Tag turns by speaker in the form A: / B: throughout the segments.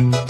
A: Thank you.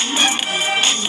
A: I'm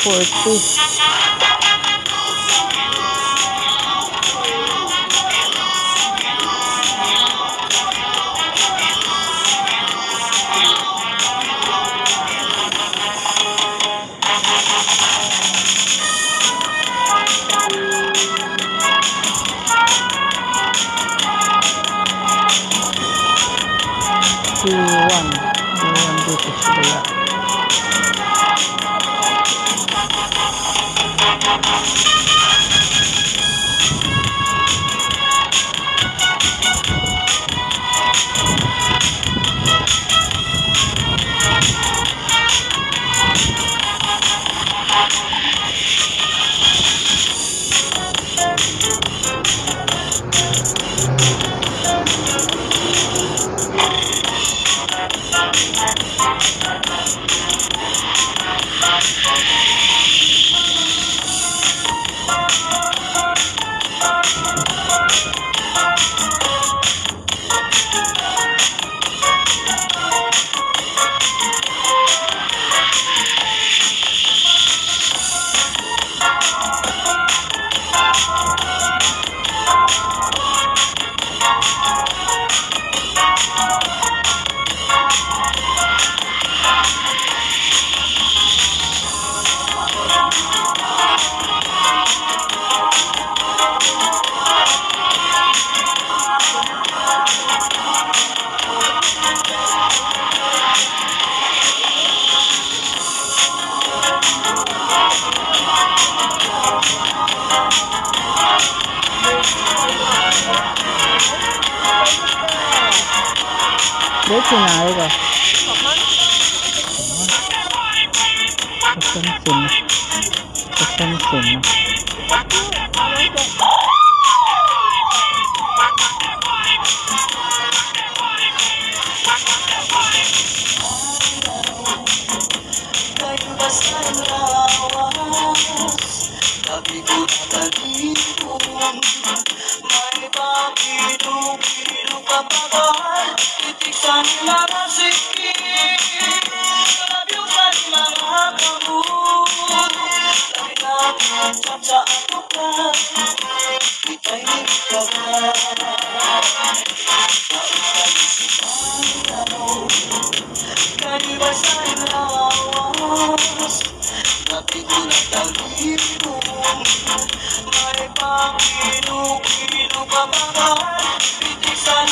A: forward to. 谁
B: 进来了？个？不生存了，不生存了。Thank. Sikip Sabi ko sa mga chat sa ako ka Ika'y nagkagal Kayo ba sa na talipon May pakido-kido kapagahan Itik sa mga sikip Sabi ko sa mga sa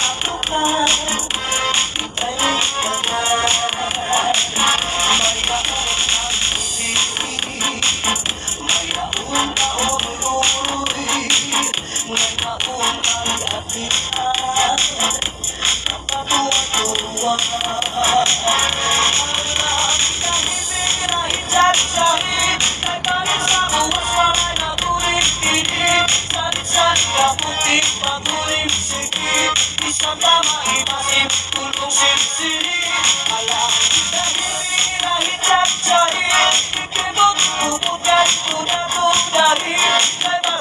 B: ako ka Bye-bye.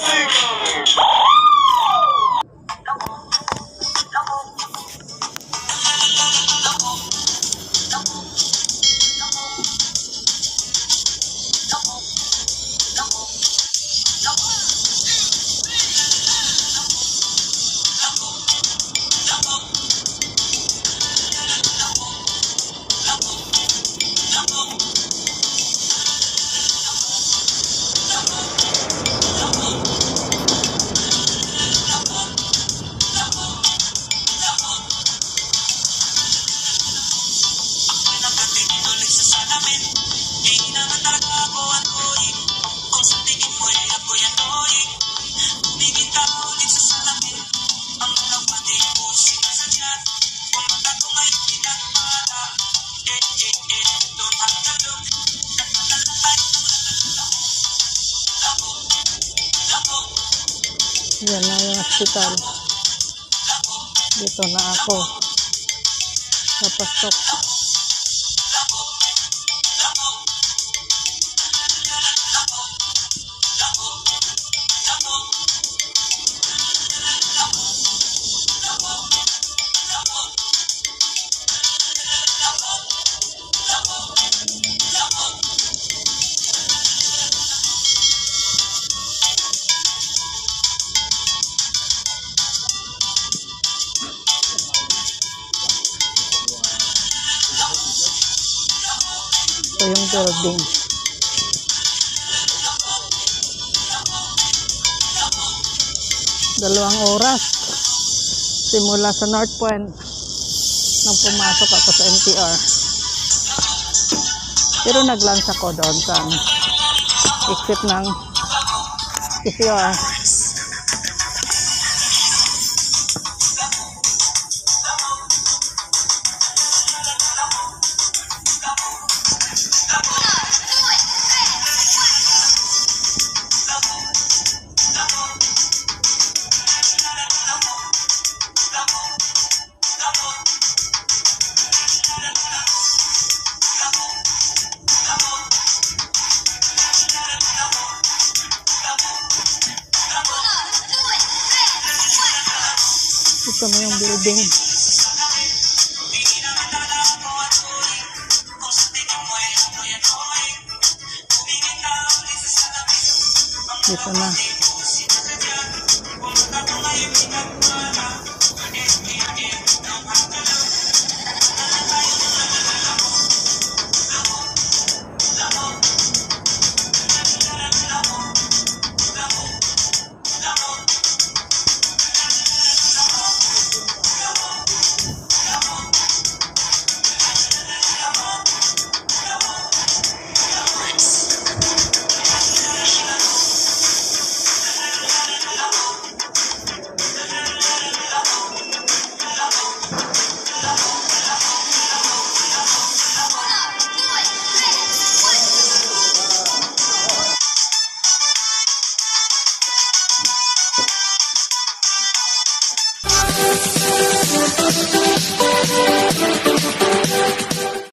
A: Yan na yung hospital. Dito na ako. Napasok. Ito yung building. Dalawang oras. Simula sa North Point nang pumasok ako sa NTR. Pero nag-lunch ako doon sa exit ng PCR. Ito na yung building. Dito na.